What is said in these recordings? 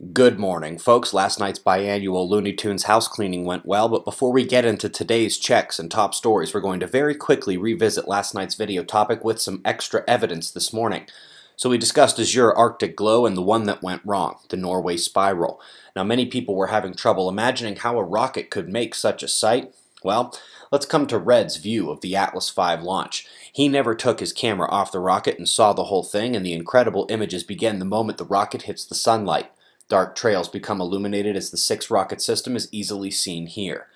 Good morning, folks. Last night's biannual Looney Tunes house cleaning went well, but before we get into today's checks and top stories, we're going to very quickly revisit last night's video topic with some extra evidence this morning. So we discussed Azure Arctic Glow and the one that went wrong, the Norway Spiral. Now many people were having trouble imagining how a rocket could make such a sight. Well, let's come to Red's view of the Atlas V launch. He never took his camera off the rocket and saw the whole thing, and the incredible images begin the moment the rocket hits the sunlight. Dark trails become illuminated as the six rocket system is easily seen here.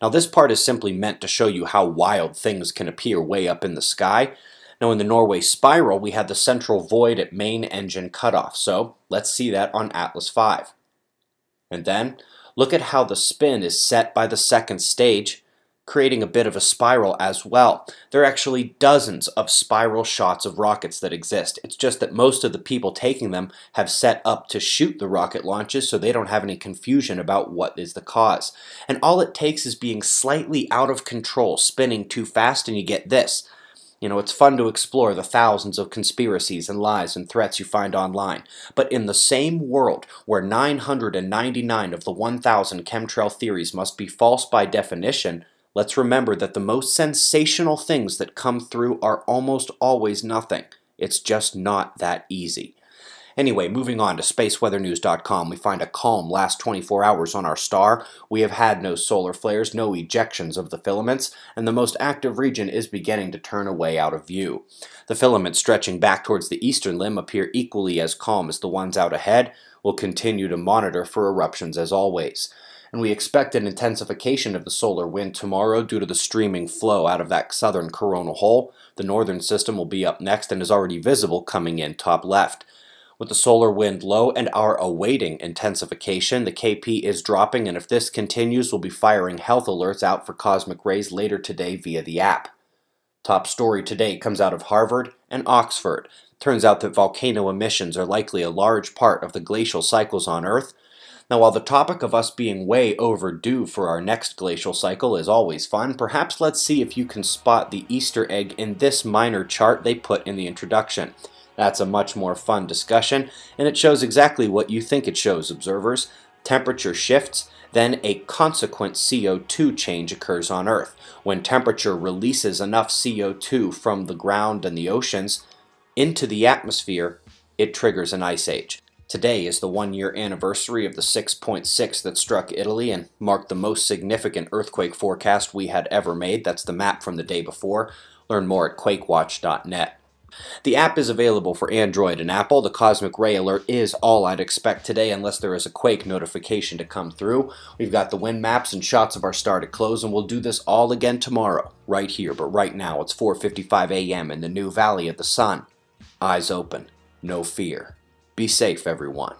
Now this part is simply meant to show you how wild things can appear way up in the sky. Now in the Norway Spiral, we had the central void at main engine cutoff, so let's see that on Atlas V. And then, look at how the spin is set by the second stage creating a bit of a spiral as well. There are actually dozens of spiral shots of rockets that exist. It's just that most of the people taking them have set up to shoot the rocket launches so they don't have any confusion about what is the cause. And all it takes is being slightly out of control, spinning too fast, and you get this. You know, it's fun to explore the thousands of conspiracies and lies and threats you find online. But in the same world where 999 of the 1,000 chemtrail theories must be false by definition, let's remember that the most sensational things that come through are almost always nothing. It's just not that easy. Anyway, moving on to spaceweathernews.com, we find a calm last 24 hours on our star. We have had no solar flares, no ejections of the filaments, and the most active region is beginning to turn away out of view. The filaments stretching back towards the eastern limb appear equally as calm as the ones out ahead. We'll continue to monitor for eruptions as always and we expect an intensification of the solar wind tomorrow due to the streaming flow out of that southern coronal hole. The northern system will be up next and is already visible coming in top left. With the solar wind low and our awaiting intensification, the KP is dropping, and if this continues, we'll be firing health alerts out for cosmic rays later today via the app. Top story today comes out of Harvard and Oxford. Turns out that volcano emissions are likely a large part of the glacial cycles on Earth, now, while the topic of us being way overdue for our next glacial cycle is always fun, perhaps let's see if you can spot the Easter egg in this minor chart they put in the introduction. That's a much more fun discussion, and it shows exactly what you think it shows, observers. Temperature shifts, then a consequent CO2 change occurs on Earth. When temperature releases enough CO2 from the ground and the oceans into the atmosphere, it triggers an ice age. Today is the one year anniversary of the 6.6 that struck Italy and marked the most significant earthquake forecast we had ever made. That's the map from the day before. Learn more at quakewatch.net. The app is available for Android and Apple. The Cosmic Ray Alert is all I'd expect today unless there is a quake notification to come through. We've got the wind maps and shots of our star to close, and we'll do this all again tomorrow, right here. But right now, it's 4.55 a.m. in the new Valley of the Sun. Eyes open, no fear. Be safe, everyone.